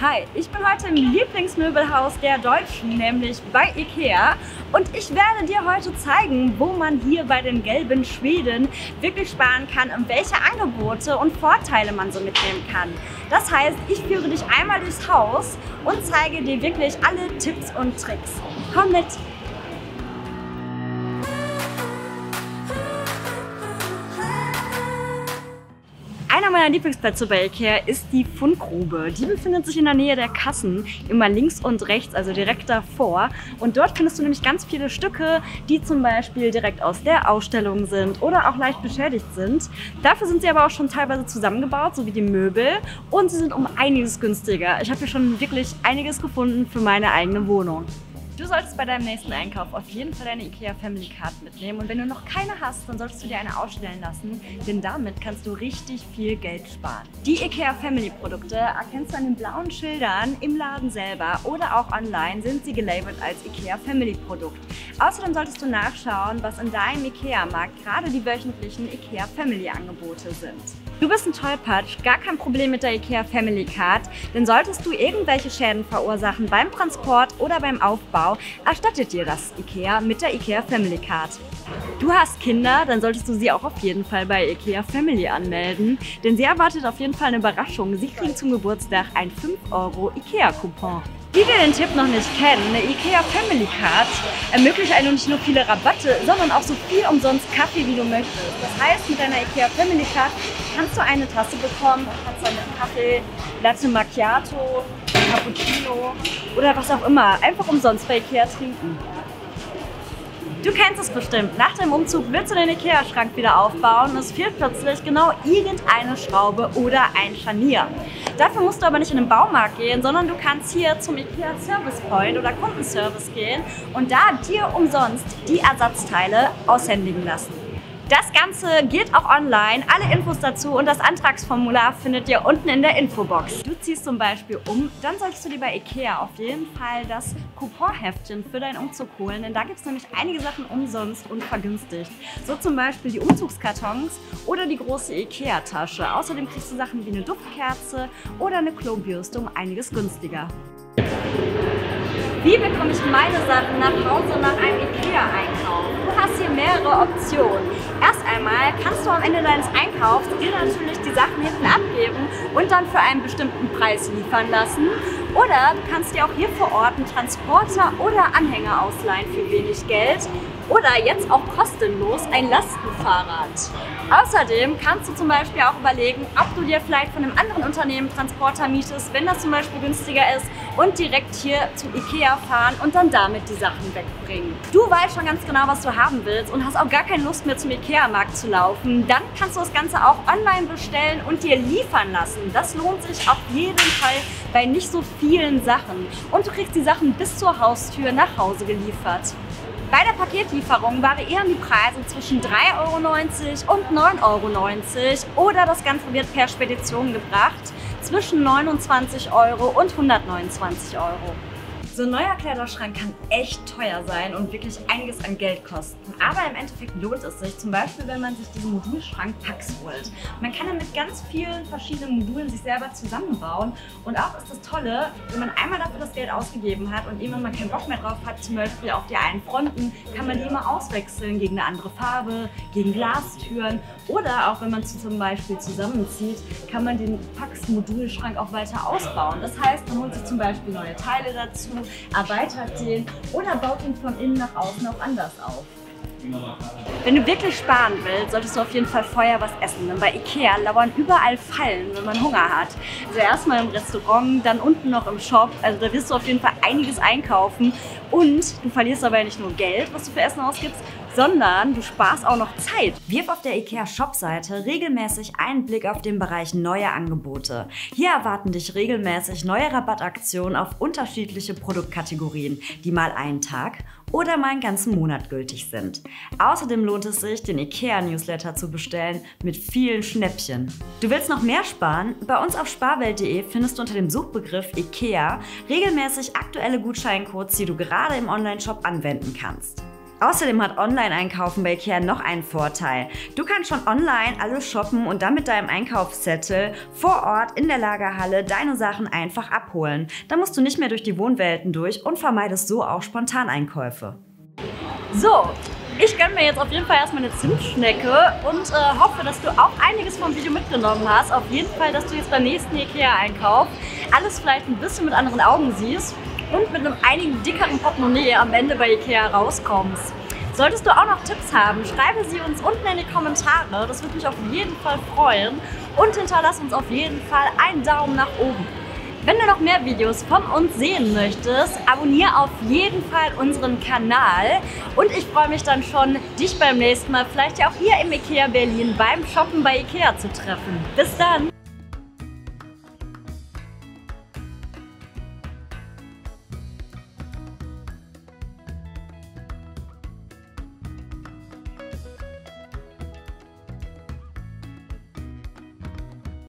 Hi, ich bin heute im Lieblingsmöbelhaus der Deutschen, nämlich bei Ikea. Und ich werde dir heute zeigen, wo man hier bei den gelben Schweden wirklich sparen kann und welche Angebote und Vorteile man so mitnehmen kann. Das heißt, ich führe dich einmal durchs Haus und zeige dir wirklich alle Tipps und Tricks. Komm mit! Einer meiner Lieblingsplätze bei Ikea ist die Fundgrube. Die befindet sich in der Nähe der Kassen, immer links und rechts, also direkt davor. Und dort findest du nämlich ganz viele Stücke, die zum Beispiel direkt aus der Ausstellung sind oder auch leicht beschädigt sind. Dafür sind sie aber auch schon teilweise zusammengebaut, so wie die Möbel. Und sie sind um einiges günstiger. Ich habe hier schon wirklich einiges gefunden für meine eigene Wohnung. Du solltest bei deinem nächsten Einkauf auf jeden Fall deine IKEA Family Card mitnehmen und wenn du noch keine hast, dann solltest du dir eine ausstellen lassen, denn damit kannst du richtig viel Geld sparen. Die IKEA Family Produkte erkennst du an den blauen Schildern im Laden selber oder auch online sind sie gelabelt als IKEA Family Produkt. Außerdem solltest du nachschauen, was in deinem IKEA-Markt gerade die wöchentlichen IKEA Family Angebote sind. Du bist ein Tollpatsch, gar kein Problem mit der IKEA Family Card, denn solltest du irgendwelche Schäden verursachen beim Transport oder beim Aufbau, erstattet dir das IKEA mit der IKEA Family Card. Du hast Kinder, dann solltest du sie auch auf jeden Fall bei IKEA Family anmelden, denn sie erwartet auf jeden Fall eine Überraschung. Sie kriegen zum Geburtstag ein 5 Euro IKEA-Coupon. Die, die den Tipp noch nicht kennen, eine IKEA Family Card ermöglicht einem nicht nur viele Rabatte, sondern auch so viel umsonst Kaffee, wie du möchtest. Das heißt, mit deiner IKEA Family Card kannst du eine Tasse bekommen und kannst dann mit Kaffee, Latte Macchiato, Cappuccino oder was auch immer einfach umsonst bei IKEA trinken. Du kennst es bestimmt. Nach dem Umzug willst du den Ikea-Schrank wieder aufbauen und es fehlt plötzlich genau irgendeine Schraube oder ein Scharnier. Dafür musst du aber nicht in den Baumarkt gehen, sondern du kannst hier zum Ikea Service Point oder Kundenservice gehen und da dir umsonst die Ersatzteile aushändigen lassen. Das Ganze geht auch online. Alle Infos dazu und das Antragsformular findet ihr unten in der Infobox. Du ziehst zum Beispiel um, dann solltest du dir bei Ikea auf jeden Fall das Couponheftchen für deinen Umzug holen, denn da gibt es nämlich einige Sachen umsonst und vergünstigt. So zum Beispiel die Umzugskartons oder die große Ikea-Tasche. Außerdem kriegst du Sachen wie eine Duftkerze oder eine Klobürste um einiges günstiger. Wie bekomme ich meine Sachen nach Hause nach einem Ikea-Einkauf? Du hast hier mehrere Optionen. Einmal kannst du am Ende deines Einkaufs dir natürlich die Sachen hinten abgeben und dann für einen bestimmten Preis liefern lassen. Oder du kannst dir auch hier vor Ort einen Transporter oder Anhänger ausleihen für wenig Geld oder jetzt auch kostenlos ein Lastenfahrrad. Außerdem kannst du zum Beispiel auch überlegen, ob du dir vielleicht von einem anderen Unternehmen Transporter mietest, wenn das zum Beispiel günstiger ist und direkt hier zu Ikea fahren und dann damit die Sachen wegbringen. Du weißt schon ganz genau, was du haben willst und hast auch gar keine Lust mehr zum Ikea-Markt zu laufen. Dann kannst du das Ganze auch online bestellen und dir liefern lassen. Das lohnt sich auf jeden Fall bei nicht so vielen Sachen. Und du kriegst die Sachen bis zur Haustür nach Hause geliefert. Bei der Paketlieferung variieren die Preise zwischen 3,90 Euro und 9,90 Euro oder das Ganze wird per Spedition gebracht zwischen 29 Euro und 129 Euro. So ein neuer Kleiderschrank kann echt teuer sein und wirklich einiges an Geld kosten. Aber im Endeffekt lohnt es sich, zum Beispiel wenn man sich diesen Modulschrank Packs holt. Man kann damit ganz vielen verschiedenen Modulen sich selber zusammenbauen. Und auch ist das Tolle, wenn man einmal dafür das Geld ausgegeben hat und irgendwann mal keinen Bock mehr drauf hat, zum Beispiel auf die einen Fronten, kann man die immer auswechseln gegen eine andere Farbe, gegen Glastüren. Oder auch wenn man sie zum Beispiel zusammenzieht, kann man den Pax Modulschrank auch weiter ausbauen. Das heißt, man holt sich zum Beispiel neue Teile dazu, erweitert den oder baut ihn von innen nach außen auch anders auf. Wenn du wirklich sparen willst, solltest du auf jeden Fall vorher was essen. Denn bei Ikea lauern überall Fallen, wenn man Hunger hat. Also erstmal im Restaurant, dann unten noch im Shop. Also da wirst du auf jeden Fall einiges einkaufen. Und du verlierst dabei nicht nur Geld, was du für Essen ausgibst, sondern du sparst auch noch Zeit. Wirf auf der IKEA Shop-Seite regelmäßig einen Blick auf den Bereich neue Angebote. Hier erwarten dich regelmäßig neue Rabattaktionen auf unterschiedliche Produktkategorien, die mal einen Tag oder mal einen ganzen Monat gültig sind. Außerdem lohnt es sich, den IKEA-Newsletter zu bestellen mit vielen Schnäppchen. Du willst noch mehr sparen? Bei uns auf sparwelt.de findest du unter dem Suchbegriff IKEA regelmäßig aktuelle Gutscheincodes, die du gerade im Onlineshop anwenden kannst. Außerdem hat Online-Einkaufen bei Ikea noch einen Vorteil. Du kannst schon online alles shoppen und dann mit deinem Einkaufszettel vor Ort in der Lagerhalle deine Sachen einfach abholen. Da musst du nicht mehr durch die Wohnwelten durch und vermeidest so auch Spontaneinkäufe. So, ich gönne mir jetzt auf jeden Fall erstmal eine Zimtschnecke und äh, hoffe, dass du auch einiges vom Video mitgenommen hast. Auf jeden Fall, dass du jetzt beim nächsten Ikea-Einkauf alles vielleicht ein bisschen mit anderen Augen siehst und mit einem einigen dickeren Portemonnaie am Ende bei Ikea rauskommst. Solltest du auch noch Tipps haben, schreibe sie uns unten in die Kommentare. Das würde mich auf jeden Fall freuen. Und hinterlass uns auf jeden Fall einen Daumen nach oben. Wenn du noch mehr Videos von uns sehen möchtest, abonniere auf jeden Fall unseren Kanal. Und ich freue mich dann schon, dich beim nächsten Mal vielleicht ja auch hier im Ikea Berlin beim Shoppen bei Ikea zu treffen. Bis dann!